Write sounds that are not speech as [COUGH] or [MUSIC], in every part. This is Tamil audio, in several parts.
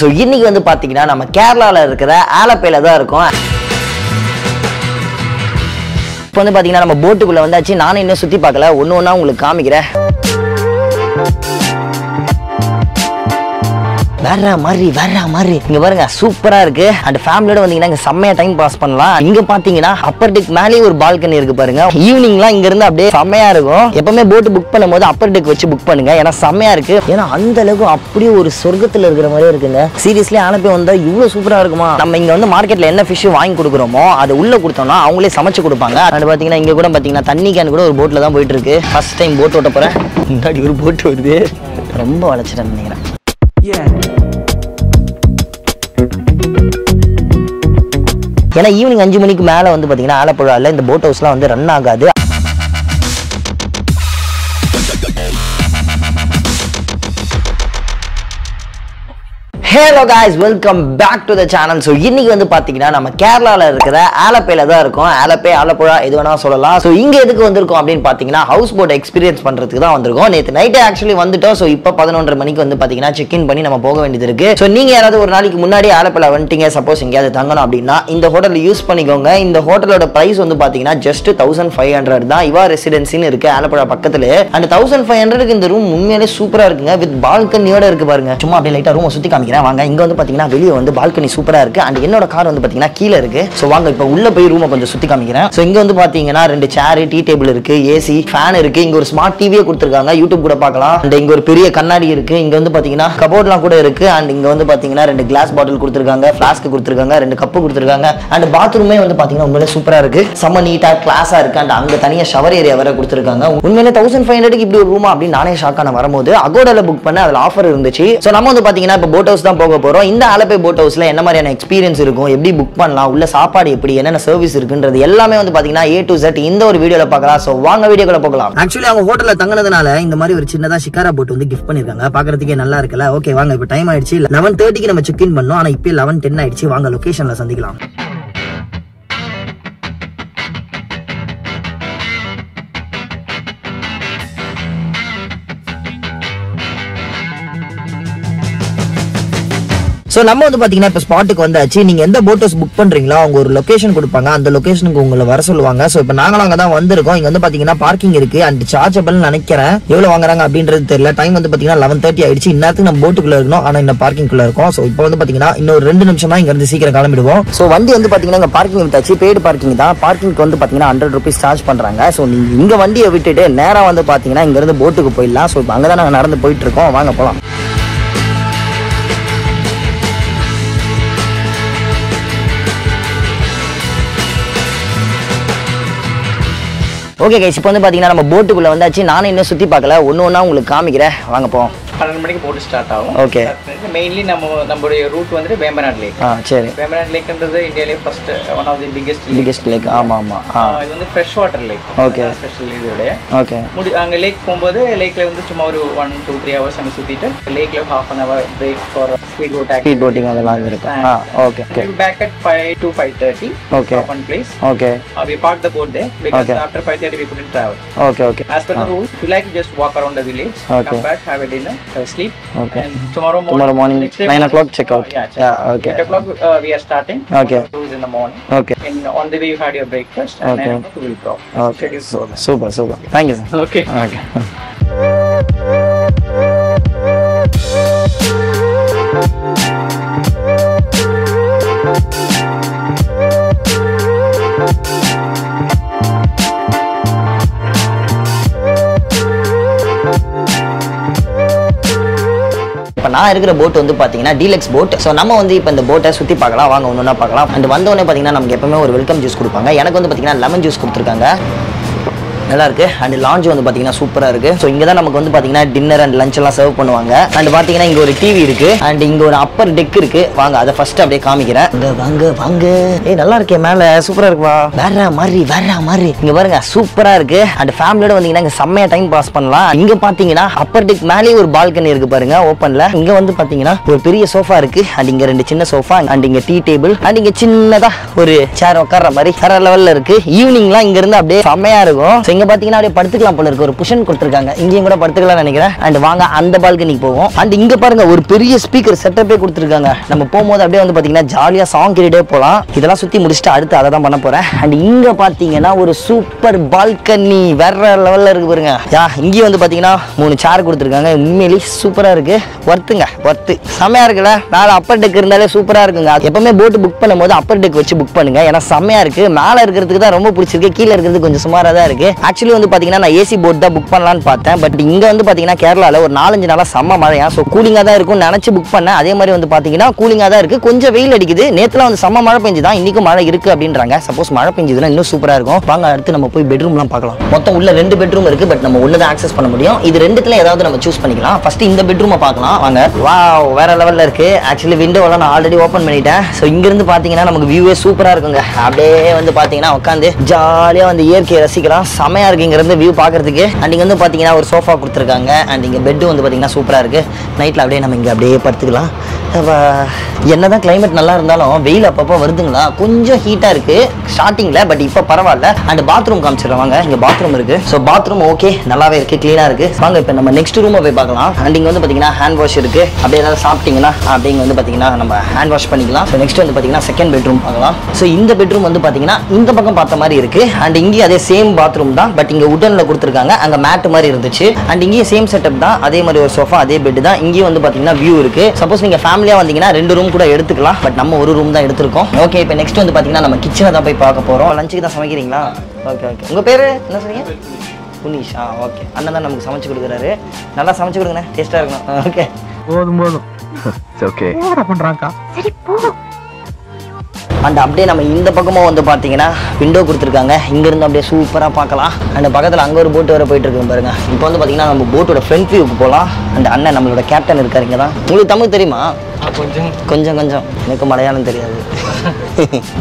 ஸோ இன்னைக்கு வந்து பார்த்தீங்கன்னா நம்ம கேரளாவில் இருக்கிற ஆலப்பையில் தான் இருக்கோம். இப்போ வந்து பார்த்தீங்கன்னா நம்ம போட்டுக்குள்ளே வந்தாச்சு. நானும் இன்னும் சுற்றி பார்க்கல. ஒன்று ஒன்றா உங்களுக்கு காமிக்கிறேன். வேற மாதிரி வேற மாதிரி. இங்க பாருங்க சூப்பரா இருக்கு. அண்ட் ஃபேமிலியோட வந்தீங்கன்னா இங்க செம்மையா டைம் பாஸ் பண்ணலாம். இங்க பாத்தீங்கன்னா அப்பர் டெக் மேலேயே ஒரு பால்கனி இருக்கு பாருங்க. ஈவினிங்லாம் இங்க இருந்து அப்படியே செம்மையா இருக்கும். எப்பவுமே போட் புக் பண்ணும்போது அப்பர் டெக் வச்சு புக் பண்ணுங்க. ஏன்னா செம்மையா இருக்கு. ஏன்னா அந்த அளவுக்கு அப்படியே ஒரு சொர்க்கத்துல இருக்கிற மாதிரியே இருக்குங்க. சீரியஸ்லி அனுப்பி வந்தா இவ்வளவு சூப்பரா இருக்குமா? நம்ம இங்க வந்து மார்க்கெட்ல என்ன ஃபிஷ் வாங்கி கொடுக்குறோமோ அது உள்ள கொடுத்தோம்னா அவங்களே சமைச்சு கொடுப்பாங்க. அண்ட் பாத்தீங்கன்னா இங்க கூட பாத்தீங்கன்னா தண்ணி கேன் கூட ஒரு போட்ல தான் போயிட்டு இருக்கு. ஃபர்ஸ்ட் டைம் போட் ஓட்ட போறேன். முன்னாடி ஒரு போட் வருது. ரொம்ப வளைச்சிட்டேன் நினைக்கிறேன். ஏன்னா ஈவினிங் அஞ்சு மணிக்கு மேலே வந்து பார்த்தீங்கன்னா ஆலப்புழாவில் இந்த போட் ஹவுஸ்லாம் வந்து ரன் ஆகாது. Hello guys welcome back to the channel so இன்னைக்கு வந்து பார்த்தீங்கன்னா நம்ம கேரளாவில் இருக்கிற ஆலப்பையில் தான் இருக்கோம். ஆலப்பை ஆலப்புழா எது வேணால் சொல்லலாம். ஸோ இங்கே எதுக்கு வந்திருக்கோம் அப்படின்னு பார்த்தீங்கன்னா ஹவுஸ் போட் எக்ஸ்பீரியன்ஸ் பண்ணுறதுக்கு தான் வந்திருக்கோம். நேற்று நைட்டே ஆக்சுவலி வந்துட்டோம். ஸோ இப்போ பதினொன்றரை மணிக்கு வந்து பார்த்தீங்கன்னா செக் இன் பண்ணி நம்ம போக வேண்டியது இருக்கு. ஸோ நீங்கள் யாராவது ஒரு நாளைக்கு முன்னாடி ஆலப்பையில் வந்துட்டீங்க. சப்போஸ் எங்கேயாவது தங்கணும் அப்படின்னா இந்த ஹோட்டல் யூஸ் பண்ணிக்கோங்க. இந்த ஹோட்டலோட ப்ரைஸ் வந்து பார்த்தீங்கன்னா ஜஸ்ட் தௌசண்ட் ஃபைவ் ஹண்ட்ரட் தான். இவா ரெசிடென்சின்னு இருக்கு ஆலப்புழா பக்கத்தில். அண்ட் தௌசண்ட் ஃபைவ் ஹண்ட்ரடுக்கு இந்த ரூம் உண்மையிலே சூப்பராக இருக்குங்க. வித் பால்கனியோட இருக்கு பாருங்க. சும்மா அப்படியே லைட்டாக ரூமை சுற்றி காமிக்கிறேன். வாங்க. இங்கே வந்து பாத்தீங்கன்னா வெளியே வந்து பால்கனி சூப்பரா இருக்கு. அண்ட் என்னோட கார் வந்து பாத்தீங்கன்னா கீழே இருக்கு. ஸோ வாங்க இப்போ உள்ள போய் ரூமை கொஞ்சம் சுத்தி காமிக்கிறேன். ஸோ இங்க வந்து பாத்தீங்கன்னா ரெண்டு சேர் டீ டேபிள் இருக்குது ஏசி ஃபேன் இருக்கு. இங்கே ஒரு ஸ்மார்ட் டிவியே கொடுத்துருக்காங்க. யூடியூப் கூட பார்க்கலாம். அண்ட் இங்க ஒரு பெரிய கண்ணாடி இருக்கு. இங்கே வந்து பார்த்தீங்கன்னா கபோர்ட்லாம் கூட இருக்கு. அண்ட் இங்க வந்து பாத்தீங்கன்னா ரெண்டு கிளாஸ் பாட்டில் கொடுத்துருக்காங்க. ஃப்ளாஸ்க்கு கொடுத்துருக்காங்க. ரெண்டு கப்பு கொடுத்துருக்காங்க. அண்ட் பாத்ரூமே வந்து பாத்தீங்கன்னா உண்மையிலே சூப்பரா இருக்கு. செம்ம நீட்டா கிளாஸா இருக்கு. அண்ட் அங்க தனியா ஷவர் ஏரியா வேற கொடுத்துருக்காங்க. உண்மையிலே தௌசண்ட் ஃபைவ் ஹண்ட்ரடுக்கு இப்படி ஒரு ரூமா அப்படின்னு நானே ஷாக்கான வரும்போது அகோடாவில் புக் பண்ண அதில் ஆஃபர் இருந்துச்சு. ஸோ நம்ம வந்து பாத்தீங்கன்னா இப்போ போட் ஹவுஸ் தான் போக போறோம். இந்த ஆலப்பை போட் ஹவுஸ்ல என்ன மாதிரியான எக்ஸ்பீரியன்ஸ் இருக்கும்? எப்படி புக் பண்ணலாம்? உள்ள சாப்பாடு எப்படி? என்னென்ன சர்வீஸ் இருக்குன்றது எல்லாமே வந்து பாத்தீங்கன்னா ஏ டு செட் இந்த ஒரு வீடியோவில் பார்க்கலாம். ஸோ வாங்க வீடியோக்குள்ள போகலாம். ஆக்சுவலி அவங்க ஹோட்டலில் தங்கினதுனால இந்த மாதிரி ஒரு சின்னதாக ஷிகாரா போட் வந்து கிஃப்ட் பண்ணிருக்காங்க. பாக்குறதுக்கே நல்லா இருக்குல்ல? ஓகே வாங்க இப்போ டைம் ஆயிடுச்சு. லெவன் தேர்ட்டிக்கு நம்ம செக் இன் பண்ணோம். ஆனால் இப்போ லெவன் டென் ஆயிடுச்சு. வாங்க லொக்கேஷனில் சந்திக்கலாம். ஸோ நம்ம வந்து பார்த்தீங்கன்னா இப்போ ஸ்பாட்டுக்கு வந்தாச்சு. நீங்கள் எந்த போட் ஹவுஸ் புக் பண்ணுறீங்களோ அவங்க ஒரு லொக்கேஷன் கொடுப்பாங்க. அந்த லொக்கேஷனுக்கு உங்களை வர சொல்லுவாங்க. ஸோ இப்போ நாங்களும் அங்கே தான் வந்திருக்கோம். இங்கே வந்து பார்த்தீங்கன்னா பார்க்கிங் இருக்கு. அண்ட் சார்ஜபிள் நினைக்கிறேன். எவ்வளோ வாங்குறாங்க அப்படின்றது தெரியல. டைம் வந்து பார்த்தீங்கன்னா லெவன் தேர்ட்டி ஆயிடுச்சு. இன்னத்துக்கு நம்ம போட்டுக்குள்ளே இருக்கணும். ஆனால் இந்த பார்க்கிங்குள்ளே இருக்கும். ஸோ இப்போ வந்து பார்த்தீங்கன்னா இன்னொரு ரெண்டு நிமிஷம் தான் இங்கேருந்து சீக்கிரம் கிளம்பிடுவோம். ஸோ வண்டி வந்து பார்த்தீங்கன்னா இங்கே பார்க்கிங் விட்டாச்சு. பெய்டு பார்க்கிங் தான். பார்க்கிங்க்கு வந்து பார்த்தீங்கன்னா ஹண்ட்ரட் ருபீஸ் சார்ஜ் பண்ணுறாங்க ஸோ நீங்கள் இங்கே வண்டியை விட்டுட்டு நேராக வந்து பார்த்தீங்கன்னா இங்கேருந்து போட்டுக்கு போயிடலாம். ஸோ இப்போ அங்கே தான் நாங்கள் நடந்து போயிட்டு இருக்கோம். வாங்க போகலாம் ஓகே கைஸ் இப்போ வந்து பார்த்தீங்கன்னா நம்ம போட்டுக்குள்ளே வந்தாச்சு. நானும் இன்னும் சுற்றி பார்க்கல. ஒன்று ஒன்றா உங்களுக்கு காமிக்கிறேன். வாங்க போவோம். பன்னெண்டு மணிக்கு போட்டு ஸ்டார்ட் ஆகும் ஓகே மெயின்லி நம்ம நம்மளுடைய ரூட் வந்துட்டு வேம்பநாட் லேக் ஆ சரி வேம்பநாட் லேக்ன்றது இந்தியாவிலே first one of the biggest biggest lake ஆமாம் ஆமாம் ஆ இது வந்து fresh water lake Okay. Special இதோடைய ஓகே முடி அங்கே லேக் போகும்போது லேக்ல வந்து சும்மா ஒரு ஒன் டூ த்ரீ ஹவர்ஸ் அங்கே சுற்றிட்டு லேக்ல half an hour break for speed boat speed boating அதெல்லாம் இருக்கும் ஆ okay okay back at five to five thirty Okay. One place okay we park the boat there because Okay. after 5:30 we couldn't travel. Okay okay As per the rules, if you like to just walk around the village, Okay. come back, uh, sleep. Okay. And tomorrow morning. Tomorrow morning, nine o'clock check out. yeah, check yeah. Okay. Eight o'clock uh, we are starting. Okay. Two is in the morning. Okay. And on the way you had your breakfast. And okay. Nine o'clock we will drop. Okay. So super, super. Thank you. Sir. Okay. Okay. [LAUGHS] நான் இருக்கிற போட் வந்து பார்த்தீங்கன்னா டீலக்ஸ் போட் ஸோ நம்ம வந்து இப்போ இந்த போட்டை சுற்றி பார்க்கலாம் வாங்க ஒன்று ஒன்றா பார்க்கலாம். அண்ட் வந்தோடனே பார்த்தீங்கன்னா நமக்கு எப்பவுமே ஒரு வெல்கம் ஜூஸ் கொடுப்பாங்க. எனக்கு வந்து பார்த்தீங்கன்னா லெமன் ஜூஸ் கொடுத்துருக்காங்க. நல்லா இருக்கு அண்ட் லான்ச் வந்து பார்த்தீங்கன்னா சூப்பராக இருக்கு. ஸோ இங்கே தான் நமக்கு வந்து பார்த்தீங்கன்னா டின்னர் அண்ட் லஞ்ச் எல்லாம் சர்வ் பண்ணுவாங்க. அண்ட் பார்த்தீங்கன்னா இங்கே ஒரு டிவி இருக்கு. அண்ட் இங்கே ஒரு அப்பர் டெக் இருக்கு. வாங்க அதை ஃபர்ஸ்ட் அப்படியே காமிக்கிறேன். வாங்க வாங்க. ஏய் நல்லா இருக்கே மேலே. சூப்பராக இருக்குவா? வேற மாதிரி வேற மாதிரி. இங்க பாருங்க சூப்பராக இருக்கு. அண்ட் ஃபேமிலியோட வந்தீங்கன்னா இங்கே செம்மையா டைம் பாஸ் பண்ணலாம். இங்க பார்த்தீங்கன்னா அப்பர் டெக் மேலேயே ஒரு பால்கனி இருக்கு பாருங்க ஓப்பன்ல இங்க வந்து பார்த்தீங்கன்னா ஒரு பெரிய சோஃபா இருக்கு. அண்ட் இங்க ரெண்டு சின்ன சோஃபா அண்ட் இங்க டீ டேபிள் அண்ட் இங்க சின்னதா ஒரு சேர் உட்கார்ற மாதிரி வேற லெவல்ல இருக்கு. ஈவினிங்லாம் இங்க இருந்து அப்படியே செம்மையா இருக்கும். இங்க பாத்தீங்கன்னா அப்படியே படுத்துக்கலாம் போல இருக்கு. ஒரு புஷன் கொடுத்துருக்காங்க. இங்கேயும் கூட படுத்துக்கலாம் நினைக்கிறேன். அண்ட் வாங்க அந்த பால்கனிக்கு போவோம். அண்ட் இங்க பாருங்க ஒரு பெரிய ஸ்பீக்கர் செட்டப்பே கொடுத்துருக்காங்க. நம்ம போகும்போது அப்படியே வந்து பாத்தீங்கன்னா ஜாலியா சாங் கேட்டுட்டே போலாம். இதெல்லாம் சுத்தி முடிச்சுட்டு அடுத்து அதை தான் பண்ண போறேன். அண்ட் இங்க பாத்தீங்கன்னா ஒரு சூப்பர் பால்கனி வேற லெவல்ல இருக்கு பாருங்க. யா இங்கேயும் வந்து பாத்தீங்கன்னா மூணு சேர் கொடுத்துருக்காங்க. உண்மையிலேயே சூப்பரா இருக்கு. ஒர்த்துங்க ஒர்த்து செமையா இருக்குல்ல? மேலே அப்பர் டெக் இருந்தாலே சூப்பரா இருக்குங்க. எப்பவுமே போட்டு புக் பண்ணும்போது அப்பர் டெக் வச்சு புக் பண்ணுங்க. ஏன்னா செமையா இருக்கு. மேல இருக்கிறதுக்கு தான் ரொம்ப பிடிச்சிருக்கு. கீழே இருக்கிறது கொஞ்சம் சுமாரா தான் இருக்கு. ஆக்சுவலி வந்து பார்த்தீங்கன்னா நான் ஏசி போட் தான் புக் பண்ணலான்னு பார்த்தேன். பட் இங்கே வந்து பார்த்தீங்கன்னா கேரளாவில் ஒரு நாலஞ்சு நாளாக செம்ம மழையா. ஸோ கூலிங்காக தான் இருக்கும் நினச்சி புக் பண்ணேன். அதே மாதிரி வந்து பார்த்தீங்கன்னா கூலிங்காக தான் இருக்குது கொஞ்சம் வெயில் அடிக்குது. நேற்றுலாம் வந்து செம்ம மழை பெஞ்சுதான் இன்றைக்கும் மழை இருக்குது அப்படின்றாங்க. சப்போஸ் மழை பெஞ்சதுன்னா இன்னும் சூப்பராக இருக்கும். வாங்க அடுத்து நம்ம போய் பெட்ரூம்லாம் பார்க்கலாம். மொத்தம் உள்ள ரெண்டு பெட்ரூம் இருக்குது பட் நம்ம ஒன்று தான் ஆக்சஸ் பண்ண முடியும். இது ரெண்டுத்துல ஏதாவது நம்ம சூஸ் பண்ணிக்கலாம். ஃபர்ஸ்ட் இந்த பெட்ரூமை பார்க்கலாம். வாங்க. வா வேற லெவலில் இருக்குது ஆக்சுவலி விண்டோவெல்லாம் நான் ஆல்ரெடி ஓப்பன் பண்ணிட்டேன். ஸோ இங்கேருந்து பார்த்தீங்கன்னா நமக்கு வியூவே சூப்பராக இருக்குங்க. அப்படியே வந்து பார்த்தீங்கன்னா உட்காந்து ஜாலியாக வந்து இயற்கையை ரசிக்கலாம். செம்மையாக இருக்கு. இங்கேருந்து வியூ பார்க்குறதுக்கு அண்ட் இங்க வந்து பார்த்தீங்கன்னா ஒரு சோஃபா கொடுத்துருக்காங்க. அண்ட் இங்க பெட்டு வந்து பார்த்தீங்கன்னா சூப்பரா இருக்கு. நைட்ல அப்படியே நம்ம இங்க அப்படியே படுத்துக்கலாம். என்ன என்னதான் கிளைமேட் நல்லா இருந்தாலும் வெயில் அப்பப்போ வருதுங்களா? கொஞ்சம் ஹீட்டா இருக்கு. ஸ்டார்டிங்ல பட் இப்போ பரவாயில்ல. அண்ட் பாத்ரூம் காமிச்சிடுறேன். வாங்க இங்க பாத்ரூம் இருக்கு. ஸோ பாத்ரூம் ஓகே நல்லாவே இருக்கு க்ளீனாக இருக்கு. வாங்க இப்போ நம்ம நெக்ஸ்ட் ரூமை போய் பார்க்கலாம். அண்ட் இங்க வந்து பாத்தீங்கன்னா ஹேண்ட் வாஷ் இருக்கு. அப்படியே ஏதாவது சாப்பிட்டீங்கன்னா அப்படிங்க வந்து பாத்தீங்கன்னா நம்ம ஹேண்ட் வாஷ் பண்ணிக்கலாம். ஸோ நெக்ஸ்ட் வந்து பாத்தீங்கன்னா செகண்ட் பெட்ரூம் பார்க்கலாம். ஸோ இந்த பெட்ரூம் வந்து பாத்தீங்கன்னா இந்த பக்கம் பார்த்த மாதிரி இருக்கு. அண்ட் இங்கேயும் அதே சேம் பாத்ரூம் தான். பட் இங்க உடன்ல கொடுத்துருக்காங்க. அங்க மேட் மாதிரி இருந்துச்சு. அண்ட் இங்கேயும் சேம் செட்டப் தான். அதே மாதிரி ஒரு சோஃபா அதே பெட் தான். இங்கேயும் வந்து பாத்தீங்கன்னா வியூ இருக்கு. சப்போஸ் நீங்க ஃபேமிலியா வந்தீங்கன்னா ரெண்டு ரூம் கூட எடுத்துக்கலாம். பட் நம்ம ஒரு ரூம் தான் எடுத்திருக்கோம். ஓகே இப்போ நெக்ஸ்ட் வந்து பாத்தீங்கன்னா நம்ம கிச்சனை தான் போய் பார்க்க போறோம். லஞ்சுக்கு தான் சமைக்கிறீங்களா? ஓகே ஓகே உங்க பேரு? என்ன சொன்னீங்க? புனிஷ். ஆ ஓகே அண்ணன் தான் நமக்கு சமைச்சு கொடுக்குறாரு. நல்லா சமைச்சு கொடுங்கண்ணே. டேஸ்ட்டாக இருக்கணும். ஓகே போதும் போதும். [LAUGHS] ஓகே அண்ட் அப்படியே நம்ம இந்த பக்கமும் வந்து பார்த்தீங்கன்னா விண்டோ கொடுத்துருக்காங்க. இங்கேருந்து அப்படியே சூப்பராக பார்க்கலாம். அண்ட் பக்கத்தில் அங்கே ஒரு போட் வர போயிட்டு இருக்கு பாருங்க. இப்போ வந்து பார்த்தீங்கன்னா நம்ம போட்டோட ஃப்ரண்ட் வியூக்கு போகலாம் அண்ட் அண்ணன் நம்மளோட கேப்டன் இருக்காரு இங்கே தான். உங்களுக்கு தமிழ் தெரியுமா? கொஞ்சம். கொஞ்சம் கொஞ்சம். எனக்கு மலையாளம் தெரியாது. [LAUGHS]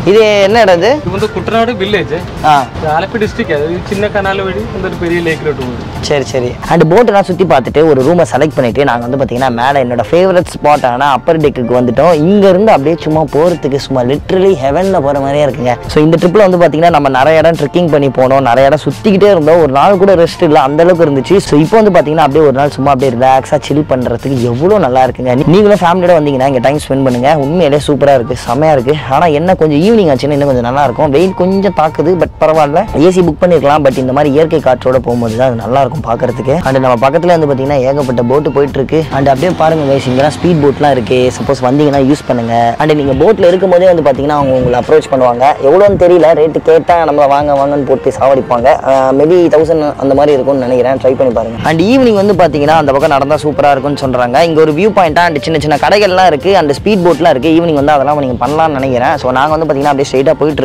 இது என்ன இடம் இது வந்து குட்டநாடு வில்லேஜ் ஆலப்பி டிஸ்ட்ரிக்ட் அது சின்ன கனால வழி இந்த ஒரு பெரிய லேக் போகுது சரி சரி. அண்ட் போட்டெல்லாம் சுற்றி பார்த்துட்டு ஒரு ரூமை செலக்ட் பண்ணிட்டு நாங்கள் வந்து பார்த்தீங்கன்னா மேலே என்னோட ஃபேவரட் ஸ்பாட்டான அப்பர் டெக்குக்கு வந்துட்டோம். இங்கேருந்து அப்படியே சும்மா போகிறதுக்கு சும்மா லிட்ரலி ஹெவனில் போகிற மாதிரியே இருக்குங்க. ஸோ இந்த ட்ரிப்பில் வந்து பார்த்தீங்கன்னா நம்ம நிறைய இடம் ட்ரெக்கிங் பண்ணி போனோம். நிறைய இடம் சுற்றிக்கிட்டே இருந்தோம். ஒரு நாள் கூட ரெஸ்ட் இல்லை. அந்த அளவுக்கு இருந்துச்சு. ஸோ இப்போ வந்து பார்த்தீங்கன்னா அப்படியே ஒரு நாள் சும்மா அப்படியே ரிலாக்ஸாக சில் பண்ணுறதுக்கு எவ்வளோ நல்லா இருக்குங்க. நீங்களும் ஃபேமிலியோட வந்தீங்கன்னா இங்கே டைம் ஸ்பெண்ட் பண்ணுங்க. உண்மையிலே சூப்பராக இருக்குது செமையாக இருக்குது ஆனால் என்ன கொஞ்சம் ஈவினிங் ஆச்சுன்னா இன்னும் கொஞ்சம் நல்லா இருக்கும் வெயில் கொஞ்சம் தாக்குது பட் பரவாயில்ல. ஏசி புக் பண்ணிருக்கலாம் பட் இந்த மாதிரி இயற்கை காற்றோட போகும்போது தான் அது நல்லா இருக்கும் பார்க்கறதுக்கு. அண்ட் நம்ம பக்கத்துல வந்து பார்த்தீங்கன்னா ஏகப்பட்ட போட்டு போயிட்டு இருக்கு அண்ட் அப்படியே பாருங்க guys இங்கெல்லாம் ஸ்பீட் போட்லாம் இருக்கு. சப்போஸ் வந்தீங்கன்னா யூஸ் பண்ணுங்க. அண்ட் நீங்க போட்ல இருக்கும்போதே வந்து பார்த்தீங்கன்னா அவங்க உங்களை அப்ரோச் பண்ணுவாங்க. எவ்வளோன்னு தெரியல ரேட்டு கேட்டால் நம்ம வாங்க வாங்கன்னு போட்டு சாவடிப்பாங்க. Uh, மேபி தௌசண்ட் அந்த மாதிரி இருக்கும்னு நினைக்கிறேன். ட்ரை பண்ணி பாருங்க. அண்ட் ஈவினிங் வந்து பார்த்தீங்கன்னா அந்த பக்கம் நடந்தா சூப்பராக இருக்கும்னு சொல்றாங்க. இங்க ஒரு வியூ பாயிண்டா அண்ட் சின்ன சின்ன கடைகள்லாம் இருக்கு. அண்ட் ஸ்பீட் போட்லாம் இருக்கு. ஈவினிங் வந்து அதெல்லாம் நீங்க பண்ணலாம்னு நினைக்கிறேன். ஸோ நாங்கள் வந்து பார்த்தீங்கன்னா அப்படியே ஸ்ட்ரைட்டாக போயிட்டு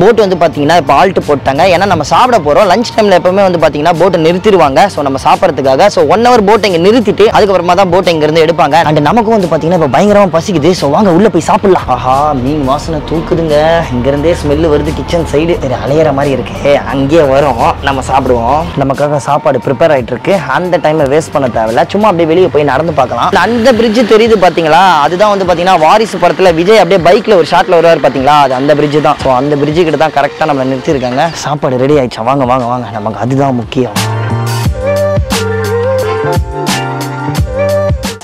போட் வந்து பார்த்தீங்கன்னா இப்போ ஆல்ட்டு போட்டாங்க. ஏன்னா நம்ம சாப்பிட போகிறோம் லஞ்ச் டைமில் எப்போவுமே வந்து பார்த்தீங்கன்னா போட்டை நிறுத்திடுவாங்க. ஸோ நம்ம சாப்பிட்றதுக்காக. ஸோ ஒன் ஹவர் போட்டை இங்கே நிறுத்திட்டு அதுக்கப்புறமா தான் போட்டை இங்கேருந்து எடுப்பாங்க. அண்ட் நமக்கும் வந்து பார்த்தீங்கன்னா இப்போ பயங்கரமாக பசிக்குது. ஸோ வாங்க உள்ளே போய் சாப்பிட்லாம். ஆஹா மீன் வாசனை தூக்குதுங்க. இங்கேருந்தே ஸ்மெல்லு வருது கிச்சன் சைடு அலையிற மாதிரி இருக்கு. அங்கேயே வரும். நம்ம சாப்பிடுவோம். நமக்காக சாப்பாடு ப்ரிப்பேர் ஆகிட்டு இருக்கு. அந்த டைமை வேஸ்ட் பண்ண தேவையில்ல. சும்மா அப்படியே வெளியே போய் நடந்து பார்க்கலாம். அந்த பிரிட்ஜ் தெரியுது பார்த்தீங்களா அதுதான் வந்து பார்த்தீங்கன்னா வாரிசு படத்தில் விஜய் அப்படியே பைக்கில் ஒரு ஷாட்டில் வருவார் பார்த்தீங்களா அது அந்த பிரிட்ஜ் தான். ஸோ அந்த பிரிட்ஜுக்கு கிட்ட தான் கரெக்டாக நம்மளை நிறுத்தியிருக்காங்க. சாப்பாடு ரெடி ஆயிடுச்சா? வாங்க வாங்க வாங்க. நமக்கு அதுதான் முக்கியம்.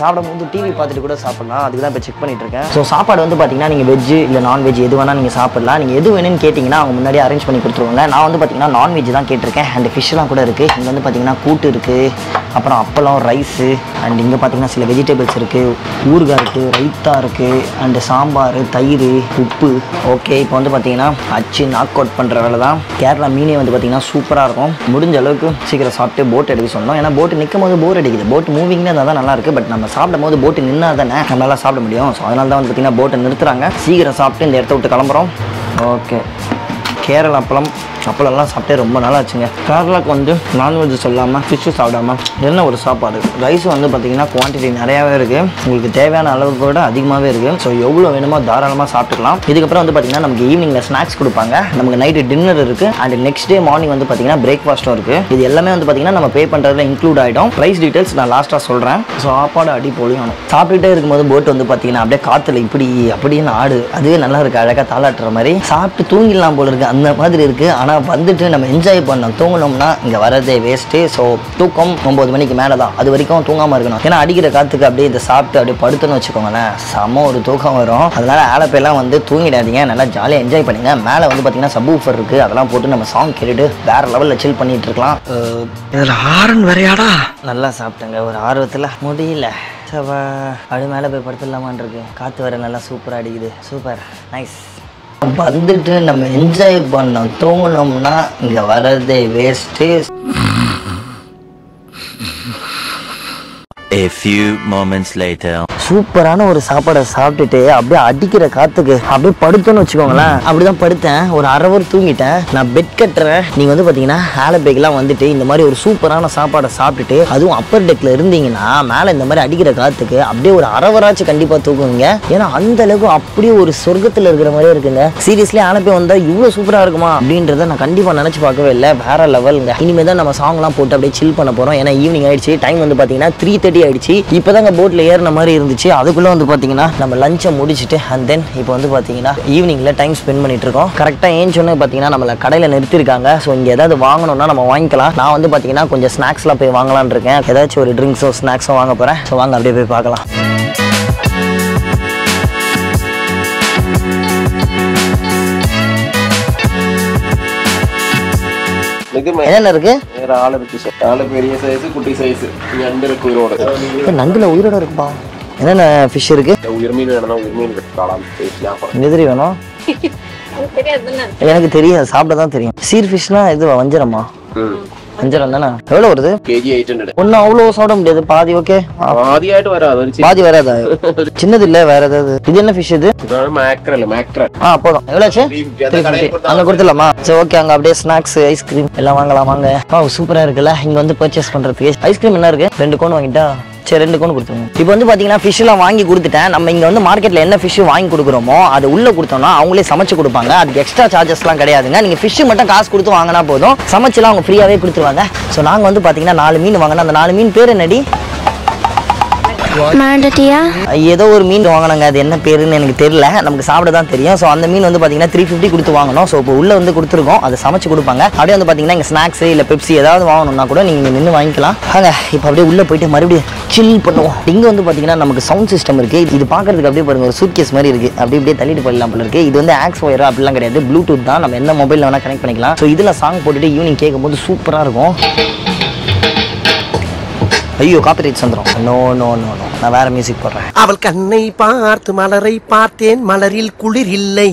சாப்பிடும்போது டிவி பார்த்துட்டு கூட சாப்பிடலாம். அதுக்கு தான் இப்போ செக் பண்ணிட்டு இருக்கேன். ஸோ சாப்பாடு வந்து பார்த்தீங்கன்னா நீங்கள் வெஜ் இல்லை நான்வெஜ் எது வேணால் நீங்கள் சாப்பிடலாம். நீங்கள் எது வேணும்னு கேட்டிங்கன்னா அவங்க முன்னாடி அரேஞ்ச் பண்ணி கொடுத்துருவாங்க. நான் வந்து பார்த்தீங்கன்னா நான்வெஜ் தான் கேட்டிருக்கேன். அண்ட் ஃபிஷ்லாம் கூட இருக்குது இங்கே வந்து பார்த்தீங்கன்னா கூட்டு இருக்குது அப்புறம் அப்பளம் ரைஸு அண்ட் இங்கே பார்த்தீங்கன்னா சில வெஜிடபிள்ஸ் இருக்குது ஊறுகாய் இருக்குது ரைத்தா இருக்குது அண்டு சாம்பார் தயிர் உப்பு. ஓகே இப்போ வந்து பார்த்தீங்கன்னா அச்சு நாக் அவுட் பண்ணுற வேலை தான். கேரளா மீனே வந்து பார்த்தீங்கன்னா சூப்பராக இருக்கும். முடிஞ்ச அளவுக்கு சீக்கிரம் சாப்பிட்டு போட் எடுக்க சொன்னோம் ஏன்னா போட்டு நிற்கும் போது போர் அடிக்குது. போட் மூவிங்னு இருந்தால் தான் நல்லா இருக்குது பட் நம்ம சாப்பிடும் போது போட்டு நின்னா தானே? நம்மளால சாப்பிட முடியும். ஸோ அதனால தான் வந்து பார்த்தீங்கன்னா போட்டை நிறுத்துறாங்க. சீக்கிரம் சாப்பிட்டு இந்த இடத்த விட்டு கிளம்புறோம். ஓகே கேரளா அப்பளம் அப்பளம்லாம் சாப்பிட்டே ரொம்ப நாள் ஆச்சுங்க கேரளாக்கு வந்து நான்வெஜ் சொல்லாமல் ஃபிஷ்ஷு சாப்பிடாம என்ன ஒரு சாப்பாடு? ரைஸ் வந்து பார்த்திங்கன்னா குவான்டிட்டி நிறையாவே இருக்குது உங்களுக்கு தேவையான அளவுக்கு விட அதிகமாகவே இருக்குது ஸோ எவ்வளோ வேணுமோ தாராளமாக சாப்பிட்டுக்கலாம். இதுக்கப்புறம் வந்து பார்த்தீங்கன்னா நமக்கு ஈவினிங்கில் ஸ்நாக்ஸ் கொடுப்பாங்க. நமக்கு நைட்டு டின்னர் இருக்குது அண்ட் நெக்ஸ்ட் டே மார்னிங் வந்து பார்த்தீங்கன்னா பிரேக்ஃபாஸ்ட்டும் இருக்குது இது எல்லாமே வந்து பார்த்தீங்கன்னா நம்ம பே பண்ணுறதுல இன்க்ளூட் ஆகிடும் ப்ரைஸ் டீட்டெயில்ஸ் நான் லாஸ்ட்டாக சொல்கிறேன் ஸோ சாப்பாடு அடி போலியும் சாப்பிட்டுட்டே இருக்கும்போது போட் வந்து பார்த்திங்கன்னா அப்படியே காற்றுல இப்படி அப்படின்னு ஆடு. அதுவே நல்லா இருக்குது அழகாக தாளாட்டுற மாதிரி. சாப்பிட்டு தூங்கிடலாம் போல இருக்குது அந்த மாதிரி இருக்குது ஆனால் வந்துட்டு நம்ம என்ஜாய் பண்ணோம். தூங்கினோம்னா இங்கே வரதே வேஸ்ட்டு ஸோ தூக்கம் ஒம்பது மணிக்கு மேலே தான் அது வரைக்கும் தூங்காமல் இருக்கணும். ஏன்னா அடிக்கிற காற்றுக்கு அப்படியே இதை சாப்பிட்டு அப்படியே படுத்துன்னு வச்சுக்கோங்களேன். செம ஒரு தூக்கம் வரும். அதனால ஆலப்பெல்லாம் வந்து தூங்கிடாதீங்க. நல்லா ஜாலியாக என்ஜாய் பண்ணுங்க. மேலே வந்து பார்த்தீங்கன்னா சப் ஊஃபர் இருக்குது அதெல்லாம் போட்டு நம்ம சாங் கேட்டுட்டு வேற லெவலில் சில் பண்ணிட்டு இருக்கலாம். இதில் ஆரன் வரையாடா நல்லா சாப்பிட்டேங்க. ஒரு ஆர்வத்தில் முடியல. சவா அப்படி மேலே போய் படுத்துடலாமான் இருக்கு. காற்று வர நல்லா சூப்பராக அடிக்குது. சூப்பர் நைஸ் வந்துட்டு நம்ம என்ஜாய் பண்ணோம் தூங்கினோம்னா இங்கே வர்றதே waste A few moments later. சூப்பரான ஒரு சாப்பாடை சாப்பிட்டுட்டு அப்படியே அடிக்கிற காத்துக்கு அப்படியே படுத்தோன்னு வச்சுக்கோங்களேன். அப்படிதான் படுத்தேன். ஒரு அரை ஹவர் தூங்கிட்டேன். நான் பெட் கட்டுறேன். நீங்க வந்து பாத்தீங்கன்னா ஆலப்பேக்கெல்லாம் வந்துட்டு இந்த மாதிரி ஒரு சூப்பரான சாப்பாடை சாப்பிட்டுட்டு அதுவும் அப்பர் டெக்ல இருந்தீங்கன்னா மேல இந்த மாதிரி அடிக்கிற காத்துக்கு அப்படியே ஒரு அரை ஹவராச்சும் கண்டிப்பா தூக்குவீங்க ஏன்னா அந்த அளவுக்கு அப்படியே ஒரு சொர்க்கத்துல இருக்கிற மாதிரியே இருக்குங்க. சீரியஸ்லி ஆலப்பே வந்தா இவ்வளவு சூப்பரா இருக்குமா? அப்படின்றத நான் கண்டிப்பா நினைச்சு பார்க்கவே இல்லை. வேற லெவலுங்க இனிமே தான் நம்ம சாங்லாம் போட்டு அப்படியே சில் பண்ண போறோம். ஏன்னா ஈவினிங் ஆயிடுச்சு. டைம் வந்து பாத்தீங்கன்னா த்ரீ தேர்ட்டி ஆயிடுச்சு இப்போதாங்க போட்டில் ஏறின மாதிரி இருந்துச்சு. அதுக்குள்ளே வந்து பார்த்தீங்கன்னா நம்ம லஞ்சை முடிச்சுட்டு அண்ட் தென் இப்போ வந்து பார்த்தீங்கன்னா ஈவினிங்கில் டைம் ஸ்பெண்ட் பண்ணிட்டு இருக்கோம் கரெக்டாக ஏன் பார்த்தீங்கன்னா நம்மளை கடையில் கடையில நிறுத்திருக்காங்க. ஸோ இங்கே ஏதாவது வாங்கணும்னா நம்ம வாங்கிக்கலாம். நான் வந்து பார்த்தீங்கன்னா கொஞ்சம் ஸ்நாக்ஸ்லாம் போய் வாங்கலாம்னு இருக்கேன். ஏதாச்சும் ஒரு ட்ரிங்க்ஸோ ஸ்நாக்ஸோ வாங்க போகிறேன் ஸோ வாங்க அப்படியே போய் பார்க்கலாம். என்னென்ன இருக்கு? வேற ஆள் இருக்கு சார் ஆளு பெரிய சைஸ் குட்டி சைஸ் நண்டு இருக்கு உயிரோட. நண்டுல உயிரோட இருக்குப்பா. என்னென்ன ஃபிஷ் இருக்கு? உயிர் மீன் வேணும்னா உயிர் மீன் காளான் எதிரி வேணும். எனக்கு தெரியும் சாப்பிட தான் தெரியும். சீர் ஃபிஷ்னா இது வஞ்சரமா? அஞ்சரம் தானே? எவ்வளவு வருது? கேஜி எயிட் ஹண்ட்ரட் ஒன்னும் அவ்வளவு சாப்பிட முடியாது. பாதி ஓகே பாதி ஆயிட்டு வராது பாதி வராதா? சின்னது இல்ல வேற ஏதாவது? இது என்ன ஃபிஷ் இது? மேக்ரல் மேக்ரல் ஆ போதும். எவ்வளவு அங்க கொடுத்துலாமா சரி ஓகே அங்க அப்படியே ஸ்நாக்ஸ் ஐஸ்கிரீம் எல்லாம் வாங்கலாம். வாங்க. சூப்பரா இருக்குல்ல. இங்க வந்து பர்ச்சேஸ் பண்றதுக்கு. ஐஸ்கிரீம் என்ன இருக்கு? ரெண்டு கோன் வாங்கிட்டா? சரி ரெண்டு கோன் கொடுத்துருங்க. இப்போ வந்து பார்த்தீங்கன்னா ஃபிஷ் எல்லாம் வாங்கி கொடுத்துட்டேன். நம்ம இங்கே வந்து மார்க்கெட்டில் என்ன ஃபிஷ் வாங்கி கொடுக்குறோமோ அது உள்ள கொடுத்தோம்னா அவங்களே சமைச்சு கொடுப்பாங்க. அதுக்கு எக்ஸ்ட்ரா சார்ஜஸ்லாம் கிடையாதுங்க. நீங்கள் ஃபிஷ் மட்டும் காசு கொடுத்து வாங்கினா போதும். சமைச்சுலாம் அவங்க ஃப்ரீயாகவே கொடுத்துருவாங்க. ஸோ நாங்கள் வந்து பார்த்தீங்கன்னா நாலு மீன் வாங்கினா அந்த நாலு மீன் பேர் என்னடி? மாண்டட்டியா? ஏதோ ஒரு மீன் வாங்கினாங்க. அது என்ன பேருன்னு எனக்கு தெரியல. நமக்கு சாப்பிட தான் தெரியும். ஸோ அந்த மீன் வந்து பார்த்தீங்கன்னா த்ரீ ஃபிஃப்டி கொடுத்து வாங்கணும். ஸோ இப்போ உள்ள வந்து கொடுத்துருக்கோம். அதை சமைச்சு கொடுப்பாங்க. அப்படியே வந்து பார்த்தீங்கன்னா இங்கே ஸ்நாக்ஸ் இல்லை பெப்சி ஏதாவது வாங்கணும்னா கூட நீங்கள் நின்று வாங்கிக்கலாம். வாங்க இப்போ அப்படியே உள்ளே போயிட்டு மறுபடியும் சில் பண்ணுவோம். இங்கே வந்து பார்த்தீங்கன்னா நமக்கு சவுண்ட் சிஸ்டம் இருக்கு. இது பார்க்கறதுக்கு அப்படியே பாருங்க ஒரு சூட்கேஸ் மாதிரி இருக்கு. அப்படி அப்படியே தள்ளிட்டு போயிடலாம் போல இருக்கு. இது வந்து ஆக்ஸ் ஒயர் அப்படிலாம் கிடையாது. ப்ளூடூத் தான். நம்ம எந்த மொபைலில் வேணால் கனெக்ட் பண்ணிக்கலாம். ஸோ இதில் சாங் போட்டுட்டு ஈவினிங் கேட்கும்போது சூப்பராக இருக்கும். ஐயோ காப்பிரைட்ஸ் வந்துடும் நோ நோ நோ நோ நான் வேற மியூசிக் போடுறேன். அவள் கண்ணை பார்த்து மலரை பார்த்தேன். மலரில் குளிர் இல்லை.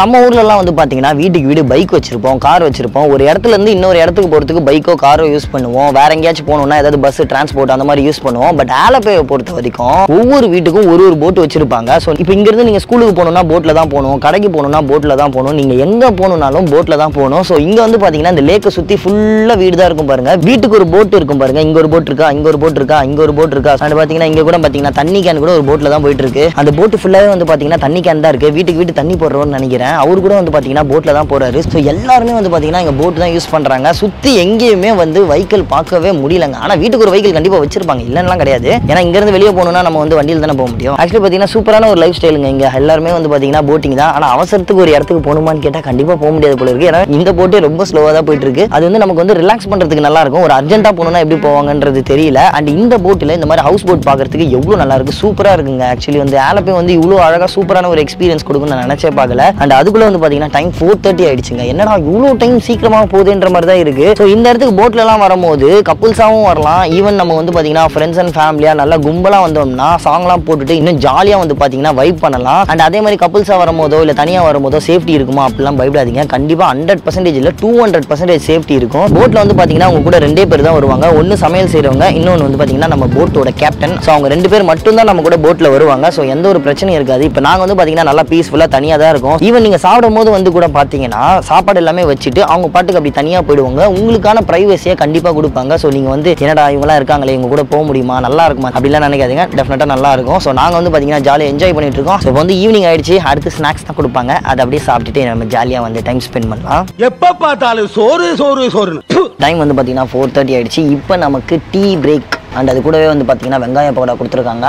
நம்ம ஊர்லலாம் வந்து பார்த்தீங்கன்னா வீட்டுக்கு வீடு பைக் வச்சிருப்போம் கார் வச்சிருப்போம். ஒரு இடத்துல இருந்து இன்னொரு இடத்துக்கு போகிறதுக்கு பைக்கோ காரோ யூஸ் பண்ணுவோம். வேற எங்கேயாச்சும் போகணும்னா ஏதாவது பஸ் டிரான்ஸ்போர்ட் அந்த மாதிரி யூஸ் பண்ணுவோம். பட் ஆலப்பேவை பொறுத்த வரைக்கும் ஒவ்வொரு வீட்டுக்கும் ஒரு ஒரு போட் வச்சிருப்பாங்க. ஸோ இப்போ இங்கேருந்து நீங்கள் ஸ்கூலுக்கு போகணும்னா போட்டில் தான் போகணும் கடைக்கு போகணும்னா போட்டில் தான் போகணும் நீங்கள் எங்கே போகணுன்னாலும் போட்டில் தான் போகணும். ஸோ இங்கே வந்து பார்த்தீங்கன்னா இந்த லேக்கை சுற்றி ஃபுல்லாக வீடு தான் இருக்கும் பாருங்க. வீட்டுக்கு ஒரு போட் இருக்கும் பாருங்க. இங்க ஒரு போட் இருக்கா இங்க ஒரு போட் இருக்கா இங்க ஒரு போட் இருக்கா. அண்ட் பார்த்தீங்கன்னா இங்க கூட பார்த்தீங்கன்னா தண்ணி கேன் கூட ஒரு போட்டில் தான் போயிட்டு இருக்கு. அந்த போட்டு ஃபுல்லாகவே வந்து பார்த்தீங்கன்னா தண்ணி கேன் தான் இருக்கு. வீட்டுக்கு வீட்டு தண்ணி போடுறோம்னு நினைக்கிறேன். அவர் கூட வந்து பார்த்தீங்கன்னா போட்டில் தான் போறாரு. ஸோ எல்லாருமே வந்து பார்த்தீங்கன்னா இங்கே போட்டு தான் யூஸ் பண்றாங்க. சுற்றி எங்கேயுமே வந்து வெஹிக்கிள் பார்க்கவே முடியலங்க. ஆனால் வீட்டுக்கு ஒரு வெஹிக்கிள் கண்டிப்பாக வச்சிருப்பாங்க. இல்லைன்னா கிடையாது. ஏன்னா இங்கேருந்து வெளியே போகணும்னா நம்ம வந்து வண்டியில் தானே போக முடியும். ஆக்சுவலி பார்த்தீங்கன்னா சூப்பரான ஒரு லைஃப் ஸ்டைலுங்க இங்கே. எல்லாருமே வந்து பார்த்தீங்கன்னா போட்டிங் தான். ஆனால் அவசரத்துக்கு ஒரு இடத்துக்கு போகணுமான்னு கேட்டால் கண்டிப்பாக போக முடியாது போல இருக்கு. ஏன்னா இந்த போட்டே ரொம்ப ஸ்லோவாக தான் போயிட்டு இருக்கு. அது வந்து நமக்கு வந்து ரிலாக்ஸ் பண்ணுறதுக்கு நல்லா இருக்கும். ஒரு அர்ஜென்ட்டாக போகணும்னா எப்படி போவாங்கன்றது தெரியல. அண்ட் இந்த போட்டில் இந்த மாதிரி ஹவுஸ் போட் பார்க்கறதுக்கு எவ்வளோ நல்லா இருக்கு. சூப்பராக இருக்குங்க. ஆக்சுவலி வந்து ஆலப்பே வந்து இவ்வளோ அழகாக சூப்பரான ஒரு எக்ஸ்பீரியன்ஸ் கொடுக்கும்னு நான் நினச்சே பார்க்கல. அண்ட் அதுக்குள்ளே வந்து பார்த்தீங்கன்னா டைம் ஃபோர் தேர்ட்டி ஆயிடுச்சுங்க. என்னடா இவ்வளோ டைம் சீக்கிரமாக போகுதுன்ற மாதிரி தான் இருக்குது ஸோ இந்த இடத்துக்கு போட்லலாம் வரும்போது கப்புல்ஸாகவும் வரலாம். ஈவன் நம்ம வந்து பார்த்தீங்கன்னா ஃப்ரெண்ட்ஸ் அண்ட் ஃபேமிலியாக நல்லா கும்பலாக வந்தோம்னா சாங்லாம் போட்டுட்டு இன்னும் ஜாலியாக வந்து பார்த்தீங்கன்னா வைப் பண்ணலாம். அண்ட் அதே மாதிரி கப்புள்ஸா வரும்போதோ இல்லை தனியாக வரும்போதோ சேஃப்டி இருக்குமா அப்படிலாம் பயப்படாதீங்க. கண்டிப்பாக ஹண்ட்ரட் பர்சன்டேஜ் இல்லை டூ ஹண்ட்ரட் பர்சன்டேஜ் சேஃப்டி இருக்கும். போட்டில் வந்து பார்த்தீங்கன்னா உங்க கூட ரெண்டே பேர் தான் வருவாங்க. ஒன்று சமையல் செய்கிறவங்க இன்னொன்று வந்து பார்த்தீங்கன்னா நம்ம போட்டோட கேப்டன் ஸோ அவங்க ரெண்டு பேர் மட்டும் தான் நம்ம கூட போட்டில் வருவாங்க. ஸோ எந்த ஒரு பிரச்சனையும் இருக்காது. இப்போ நாங்கள் வந்து பார்த்தீங்கன்னா நல்லா பீஸ்ஃபுல்லாக தனியாக தான் இருக்கும். ஈவன் நீங்க சாப்பிடும் போது வந்து கூட பாத்தீங்கன்னா சாப்பாடு எல்லாமே வச்சுட்டு அவங்க பாட்டுக்கு அப்படி தனியா போயிடுவாங்க. உங்களுக்கான பிரைவசியை கண்டிப்பா கொடுப்பாங்க. ஸோ நீங்க வந்து என்னடா இவங்கலாம் இருக்காங்களே இவங்க கூட போக முடியுமா? நல்லா இருக்குமா? அப்படிலாம் நினைக்காதீங்க. டெஃபினட்டா நல்லா இருக்கும். ஸோ நாங்க வந்து பாத்தீங்கன்னா ஜாலியாக என்ஜாய் பண்ணிட்டு இருக்கோம். ஸோ இப்போ வந்து ஈவினிங் ஆயிடுச்சு. அடுத்து ஸ்நாக்ஸ் தான் கொடுப்பாங்க. அதை அப்படியே சாப்பிட்டுட்டு நம்ம ஜாலியாக வந்து டைம் ஸ்பெண்ட் பண்ணலாம். எப்ப பார்த்தாலும் சோறு சோறு ப்பு. டைம் வந்து பார்த்தீங்கன்னா ஃபோர் தேர்ட்டி ஆயிடுச்சு. இப்போ நமக்கு டீ பிரேக் அண்ட் அது கூடவே வந்து பார்த்தீங்கன்னா வெங்காய பக்கோடா கொடுத்துருக்காங்க.